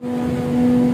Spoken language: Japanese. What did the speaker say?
うん。